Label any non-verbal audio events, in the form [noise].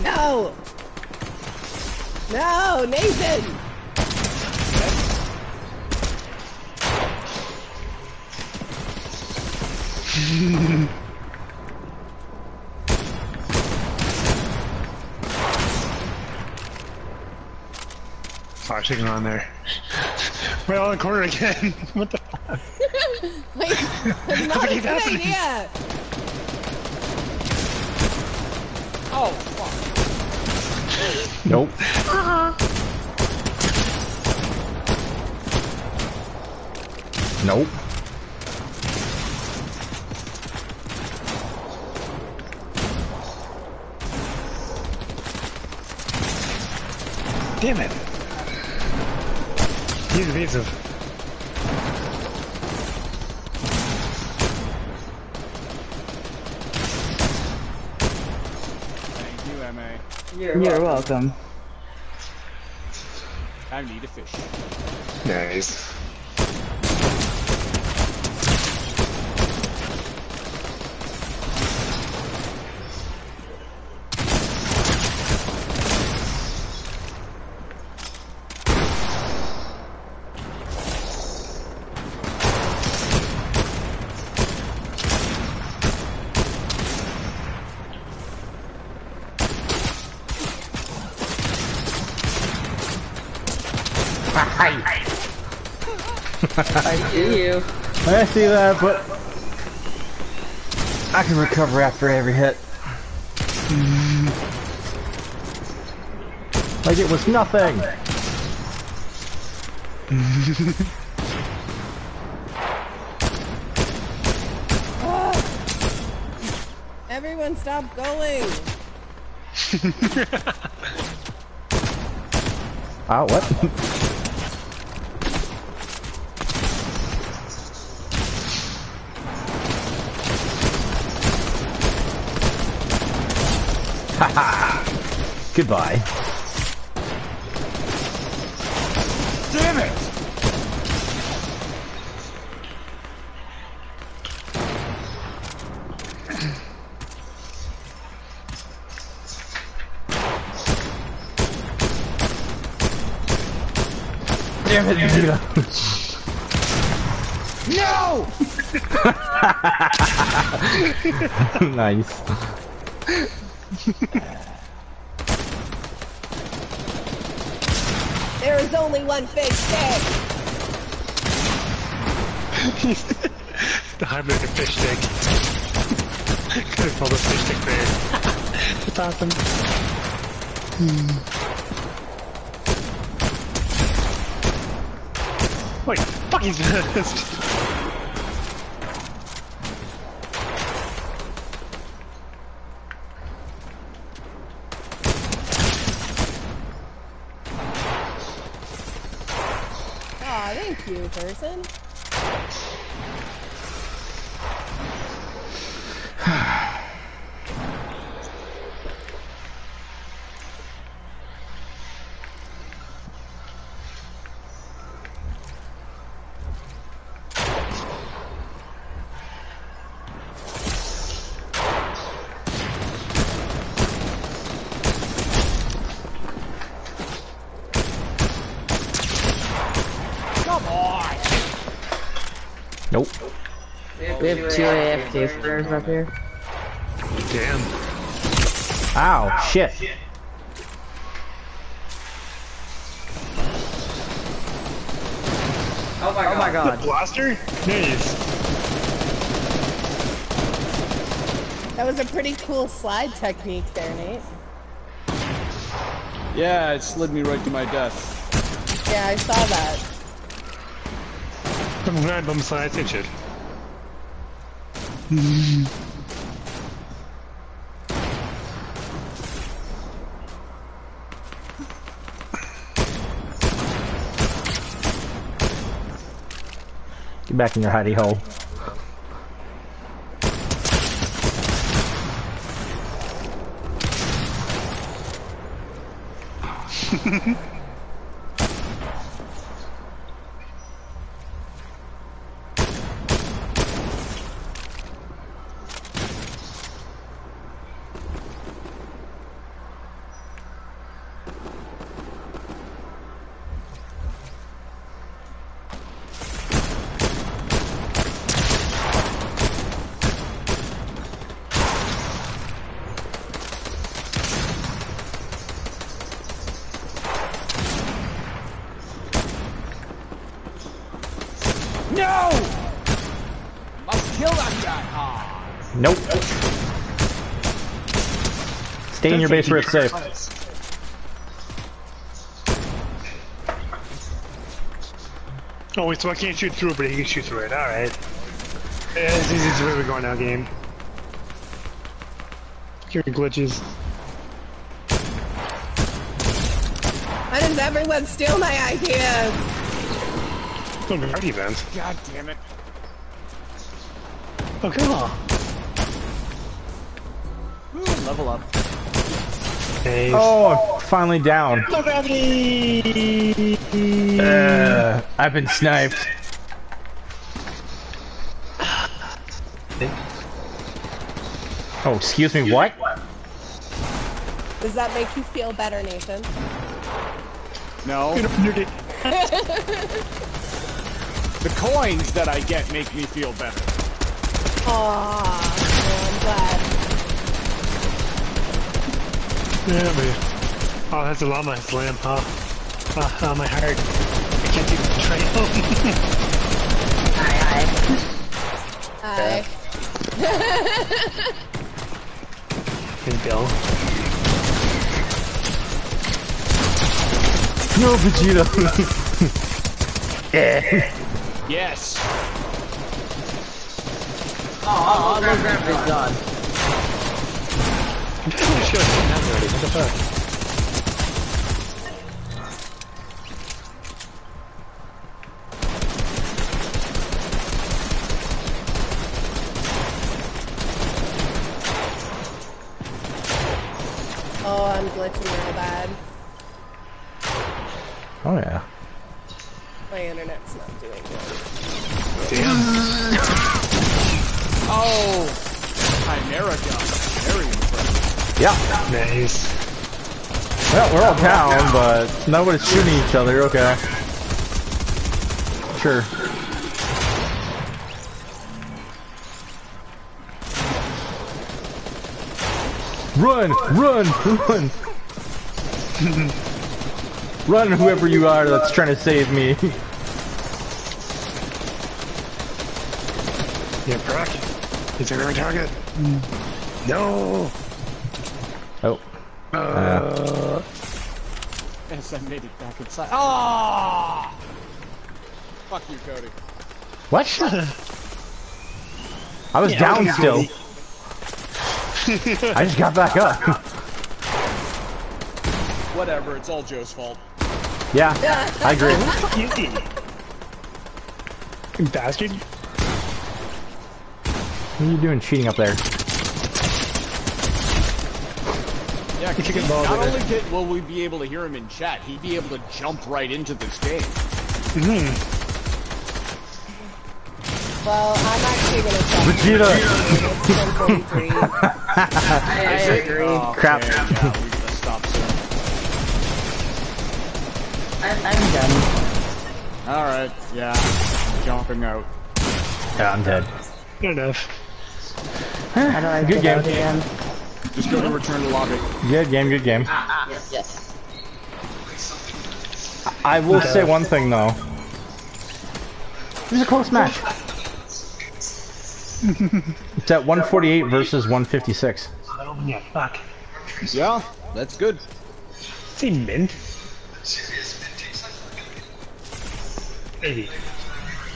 No! No, Nathan! Fire chicken on there. Right on the corner again. [laughs] what the fuck? Like, [laughs] that's not [laughs] a good happening? idea! Oh, fuck. Nope. Nope. Damn it. He's evasive. Thank you, MA. You're welcome. I need a fish. Nice. I see you. [laughs] I see that, but I can recover after every hit. Like it was nothing. [laughs] Everyone stop going! Oh, what? [laughs] [laughs] Goodbye. Damn it! Damn it, Vegeta. No! [laughs] nice. [laughs] There is only one fish tank! the hybrid of fish stick. Could have called a fish stick there. That's awesome. Wait, fuck he's [laughs] thank you, person. Come on! Nope. We have two AFK players up here. Damn. Ow, shit. Oh my, oh my god. Blaster? Nice. That was a pretty cool slide technique there, Nate. Yeah, it slid me right to my death. Yeah, I saw that random side injured. Get back in your hidey hole. [laughs] Nope. Stay in your base where it's safe. Oh, wait, so I can't shoot through it, but he can shoot through it. Alright. Yeah, this is where we're going now, game. Curing glitches. Why does everyone steal my ideas? Oh, guard event. God damn it. Oh, come on. Woo, level up. Hey. Oh, finally down. no gravity! Uh, I've been sniped. Oh, excuse me, what? Does that make you feel better, Nathan? No. [laughs] [laughs] the coins that I get make me feel better. Aww, Yeah, man. Oh, that's a llama. It's lamb, huh? Ah, oh, my heart. I can't take the trail. Hi. hi. hey, Bill. No, Vegeta. yeah. Yes. Oh, oh, oh, oh, oh, oh, gravity's gone. I'm pretty sure it's done already. What the fuck? Oh, I'm glitching real bad. Oh yeah. My internet's not doing good. Damn. Oh. Chimera gun. Very impressive. Yeah. Nice. Well, we're all down, but nobody's shooting each other. Okay. Sure. Run! Run! Run! run, whoever you are that's trying to save me. Yeah, Brock. He's a right target. No. Oh. Uh, Yes, I made it back inside. Ah! Fuck you, Cody. What? I was Yeah, down okay, still. [laughs] I just got back up. Whatever, it's all Joe's fault. yeah, I agree. Easy. You bastard. What are you doing cheating up there? Yeah, 'cause chicken he- ball not only did, will we be able to hear him in chat, he'd be able to jump right into this game. Mm-hmm. Well, I'm actually gonna check. Vegeta! [laughs] I, I agree. Oh, Crap. okay, yeah, we gotta stop soon. I'm, I'm done. Alright, yeah. Jumping out. Yeah, I'm dead. Good enough. How do I Good get out game. Again? Just go to return to lobby. Good game, good game. Ah, ah. Yes, yes. I will say one thing though. It was a close match. it's at 148 versus 156. Oh, yeah, fuck. Yeah, that's good. Say mint. Maybe.